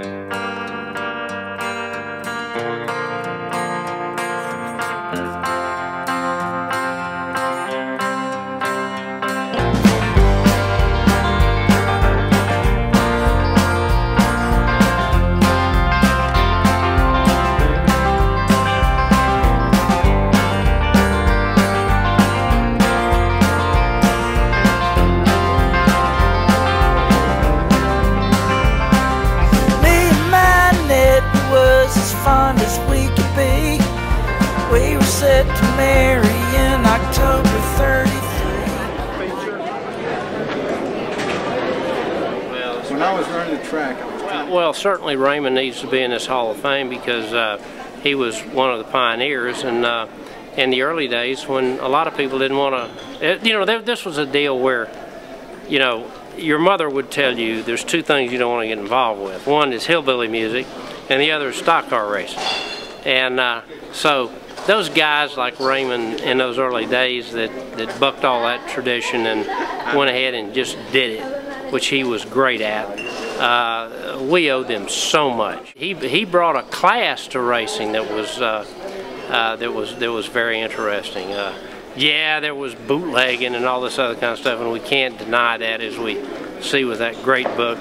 Música well, certainly Raymond needs to be in this Hall of Fame because uh, he was one of the pioneers and uh, in the early days when a lot of people didn't want to, you know, this was a deal where, you know, your mother would tell you there's two things you don't want to get involved with. One is hillbilly music and the other is stock car racing. And uh, so those guys like Raymond in those early days that, that bucked all that tradition and went ahead and just did it, which he was great at uh, we owe them so much. He, he brought a class to racing that was uh, uh, that was that was very interesting. Uh, yeah, there was bootlegging and all this other kind of stuff, and we can't deny that as we see with that great book,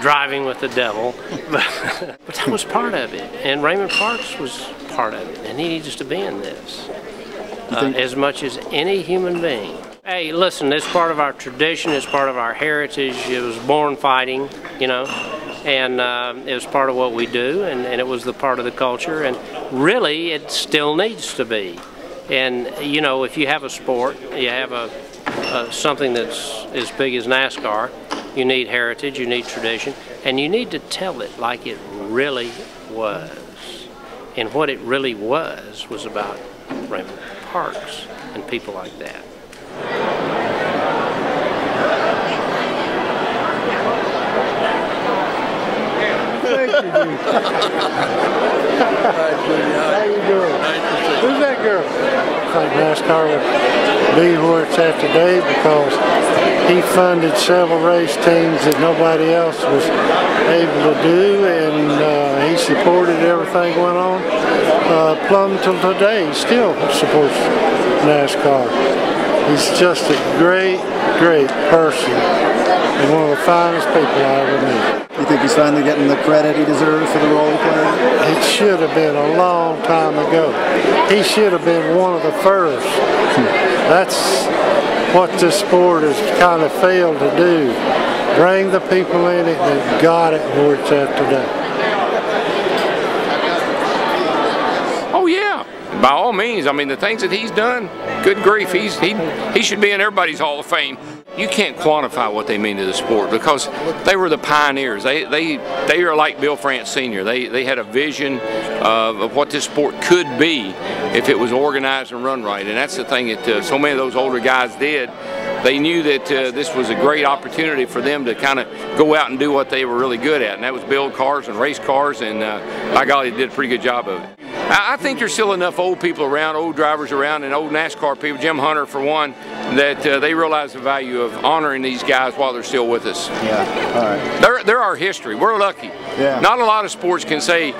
Driving with the Devil. but that was part of it, and Raymond Parks was part of it, and he needs to be in this uh, as much as any human being. Hey, listen, it's part of our tradition, it's part of our heritage. It was born fighting, you know, and uh, it was part of what we do, and, and it was the part of the culture, and really it still needs to be. And, you know, if you have a sport, you have a, a something that's as big as NASCAR, you need heritage, you need tradition, and you need to tell it like it really was. And what it really was was about Raymond Parks and people like that. How you doing? Who's that girl? I think NASCAR would be where it's at today because he funded several race teams that nobody else was able to do and uh, he supported everything went on. Uh, plumb till today, he still supports NASCAR. He's just a great, great person and one of the finest people I ever met. You think he's finally getting the credit he deserves for the role he played? It should have been a long time ago. He should have been one of the first. That's what this sport has kind of failed to do. Bring the people in it that got it where it's at today. Oh yeah, by all means. I mean, the things that he's done, good grief, he's he he should be in everybody's Hall of Fame you can't quantify what they mean to the sport because they were the pioneers. They they they are like Bill France Sr. They they had a vision of, of what this sport could be if it was organized and run right, and that's the thing that uh, so many of those older guys did. They knew that uh, this was a great opportunity for them to kind of go out and do what they were really good at, and that was build cars and race cars, and uh, by golly, they did a pretty good job of it. I think there's still enough old people around, old drivers around, and old NASCAR people, Jim Hunter for one, that uh, they realize the value of honoring these guys while they're still with us. Yeah, all right. They're, they're our history. We're lucky. Yeah. Not a lot of sports can say,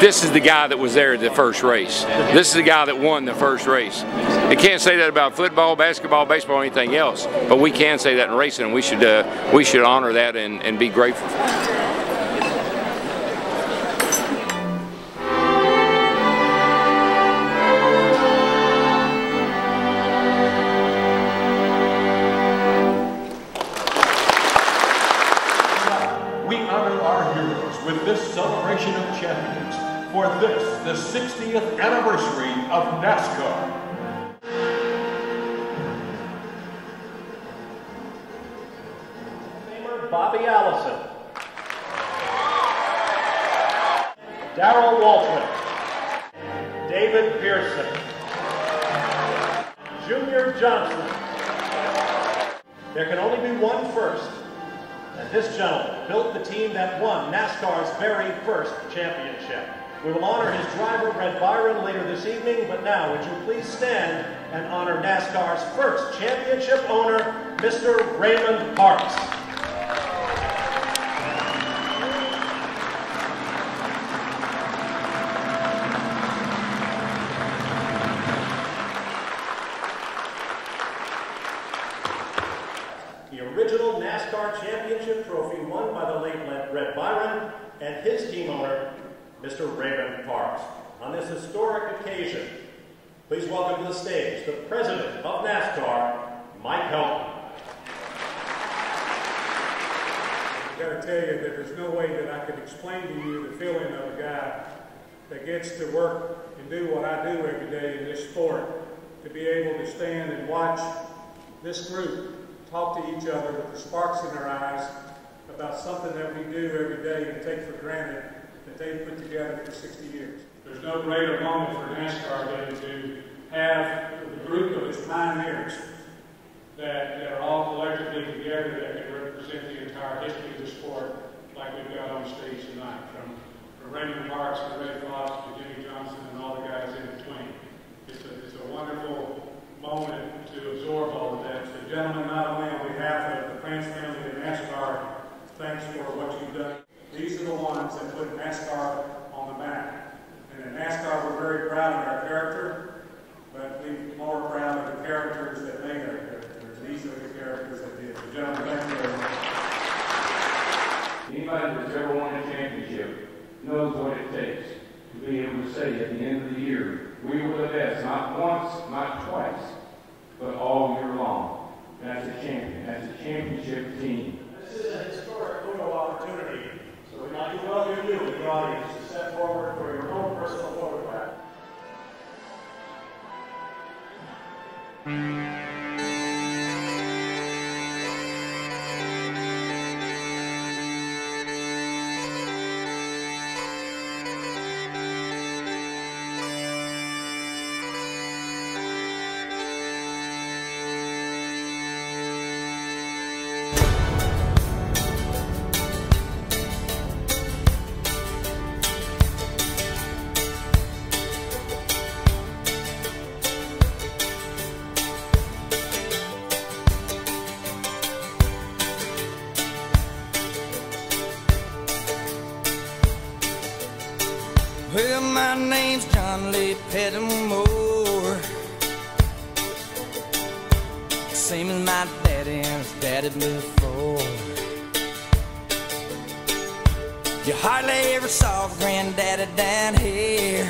this is the guy that was there at the first race. This is the guy that won the first race. They can't say that about football, basketball, baseball, or anything else, but we can say that in racing, and we should, uh, we should honor that and, and be grateful. The 60th anniversary of NASCAR. Bobby Allison. Darrell Waltrip. David Pearson. Junior Johnson. There can only be one first. And this gentleman built the team that won NASCAR's very first championship. We will honor his driver, Red Byron, later this evening, but now would you please stand and honor NASCAR's first championship owner, Mr. Raymond Parks. The original NASCAR championship trophy won by the late Red Byron and his Mr. Raymond Parks. On this historic occasion, please welcome to the stage the president of NASCAR, Mike Helton. I've got to tell you that there's no way that I could explain to you the feeling of a guy that gets to work and do what I do every day in this sport, to be able to stand and watch this group talk to each other with the sparks in their eyes about something that we do every day and take for granted that they've put together for 60 years. There's no greater moment for NASCAR than to have a group of its pioneers that, that are all collectively together that can represent the entire history of the sport like we've got on stage tonight, from, from Raymond Parks to Ray Fox to Jimmie Johnson and all the guys in between. It's a, it's a wonderful moment to absorb all of that. So gentlemen, not only on behalf of the France family and NASCAR, thanks for what you've done. These are the ones that put NASCAR on the map. And at NASCAR, we're very proud of our character, but we're more proud of the characters that made our characters. These are the characters that did. Thank you very much. Anybody that's ever won a championship knows what it takes to be able to say at the end of the year, we were the best, not once, not twice, but all year long. That's a champion. That's a championship team. This is a historic photo opportunity, like welcome you in the audience to step forward for your own personal photograph. Name's John Lee Pettimore. Same as my daddy and his daddy before. You hardly ever saw granddaddy down here.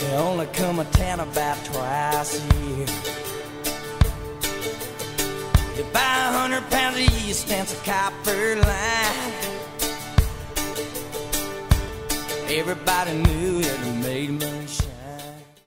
They only come to town about twice a year. You buy a hundred pounds of yeast and some copper line. Everybody knew that it made my